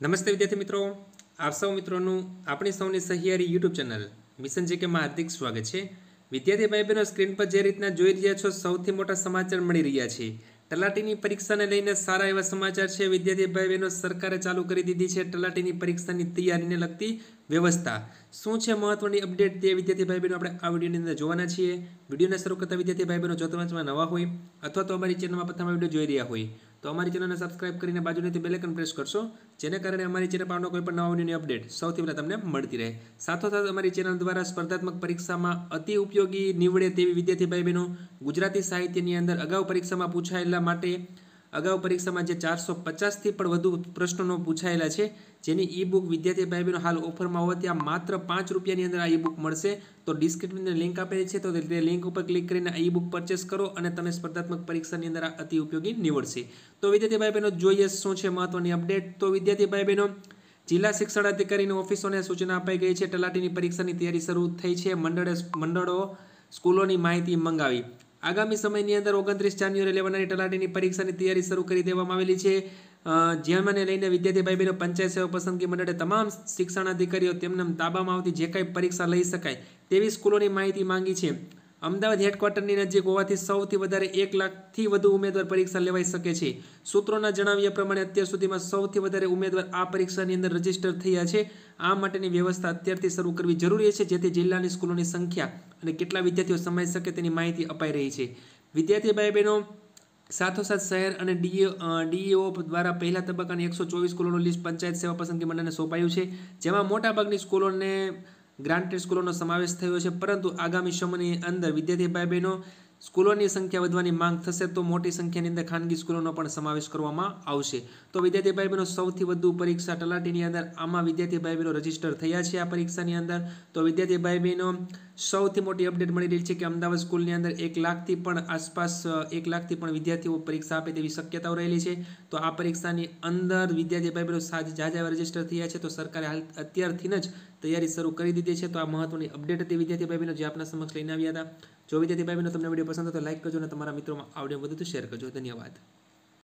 નમસ્તે વિદ્યાર્થી મિત્રો. આપ સૌ મિત્રોનું આપણી સૌની સહિયારી યુટ્યુબ ચેનલ મિશન જેકેમાં હાર્દિક સ્વાગત છે. વિદ્યાર્થી ભાઈ બહેનો સ્ક્રીન પર જે રીતના જોઈ રહ્યા છો, સૌથી મોટા સમાચાર મળી રહ્યા છે. તલાટીની પરીક્ષાને લઈને સારા એવા સમાચાર છે. વિદ્યાર્થી ભાઈ બહેનો સરકારે ચાલુ કરી દીધી છે તલાટીની પરીક્ષાની તૈયારીને લગતી વ્યવસ્થા. શું છે મહત્વની અપડેટ તે વિદ્યાર્થી ભાઈ બહેનો આપણે આ વિડીયોની અંદર જોવાના છીએ. વિડીયોને શરૂ કરતા વિદ્યાર્થી ભાઈ બહેનો જો તમે નવા હોય અથવા તો અમારી ચેનલમાં પ્રથમ વીડિયો જોઈ રહ્યા હોય. તો અમારી ચેનલને સબસ્ક્રાઇબ કરીને બાજુનેથી બેલેકન પ્રેસ કરશો, જેને કારણે અમારી ચેનલ પરનો કોઈ પણ નવા વિડીયોની અપડેટ સૌથી પહેલાં તમને મળતી રહે. સાથોસાથ અમારી ચેનલ દ્વારા સ્પર્ધાત્મક પરીક્ષામાં અતિ ઉપયોગી નીવડે તેવી વિદ્યાર્થી ભાઈ બહેનો ગુજરાતી સાહિત્યની અંદર અગાઉ પરીક્ષામાં પૂછાયેલા માટે અગાઉ પરીક્ષામાં જે ચારસો પચાસથી પણ વધુ પ્રશ્નોનો પૂછાયેલા છે, જેની ઈ બુક વિદ્યાર્થી ભાઈ બહેનો હાલ ઓફરમાં હોય ત્યાં માત્ર પાંચ રૂપિયાની અંદર આ ઈ બુક મળશે. તો ડિસ્ક્રિપ્શનની લિંક આપેલી છે, તો તે લિંક ઉપર ક્લિક કરીને ઈ બુક પરચેસ કરો અને તમે સ્પર્ધાત્મક પરીક્ષાની અંદર આ અતિ ઉપયોગી નીવડશે. તો વિદ્યાર્થી ભાઈ બહેનો જોઈએ શું છે મહત્વની અપડેટ? તો વિદ્યાર્થી ભાઈ બહેનો જિલ્લા શિક્ષણ અધિકારીની ઓફિસોને સૂચના અપાઈ ગઈ છે, તલાટીની પરીક્ષાની તૈયારી શરૂ થઈ છે. મંડળે મંડળો સ્કૂલોની માહિતી મંગાવી. આગામી સમયની અંદર ઓગણત્રીસ જાન્યુઆરી લેવાનારી તલાટીની પરીક્ષાની તૈયારી શરૂ કરી દેવામાં આવેલી છે. જેમને લઈને વિદ્યાર્થી ભાઈ બહેનો પંચાયત સેવા પસંદગી મંડળે તમામ શિક્ષણ અધિકારીઓ તેમના તાબામાં આવતી જે કાંઈ પરીક્ષા લઈ શકાય તેવી સ્કૂલોની માહિતી માંગી છે. અમદાવાદ હેડક્વાર્ટરની નજીક હોવાથી સૌથી વધારે એક લાખથી વધુ ઉમેદવાર પરીક્ષા લેવાઈ શકે છે. સૂત્રોના જણાવ્યા પ્રમાણે અત્યાર સુધીમાં સૌથી વધારે ઉમેદવાર આ પરીક્ષાની અંદર રજિસ્ટર થયા છે. આ માટેની વ્યવસ્થા અત્યારથી શરૂ કરવી જરૂરી છે, જેથી જિલ્લાની સ્કૂલોની સંખ્યા અને કેટલા વિદ્યાર્થીઓ સમાઈ શકે તેની માહિતી અપાઈ રહી છે. વિદ્યાર્થી ભાઈ બહેનો સાથોસાથ શહેર અને ડીઓ ડીઈઓ દ્વારા પહેલા તબક્કાની એકસો ચોવીસ સ્કૂલોનું લિસ્ટ પંચાયત સેવા પસંદગી મંડળને સોંપાયું છે, જેમાં મોટાભાગની સ્કૂલોને ગ્રાન્ટેડ સ્કૂલોનો સમાવેશ થયો છે પરંતુ આગામી સમયની અંદર વિદ્યાર્થી ભાઈ બહેનો સ્કૂલોની સંખ્યા વધવાની માંગ થશે તો મોટી સંખ્યાની અંદર ખાનગી સ્કૂલોનો પણ સમાવેશ કરવામાં આવશે. તો વિદ્યાર્થી ભાઈ બહેનો સૌથી વધુ પરીક્ષા તલાટીની અંદર આમાં વિદ્યાર્થી ભાઈ બહેનો રજિસ્ટર થયા છે આ પરીક્ષાની અંદર. તો વિદ્યાર્થી ભાઈ બહેનો સૌથી મોટી અપડેટ મળી રહી છે કે અમદાવાદ સ્કૂલની અંદર એક લાખથી પણ આસપાસ, એક લાખથી પણ વિદ્યાર્થીઓ પરીક્ષા આપે તેવી શક્યતાઓ રહેલી છે. તો આ પરીક્ષાની અંદર વિદ્યાર્થી ભાઈ બહેનો જાજા રજિસ્ટર થયા છે તો સરકારે હાલ અત્યારથી જ તૈયારી શરૂ કરી દીધી છે. તો આ મહત્વની અપડેટ હતી વિદ્યાર્થી ભાઈ બહેનો જે આપના સમક્ષ લઈને આવ્યા હતા. જો વિદ્યાર્થી ભાઈ બહેનો તમને વીડિયો પસંદ હતો લાઇક કરજો અને તમારા મિત્રોમાં આવડે વધુ તો શેર કરજો. ધન્યવાદ.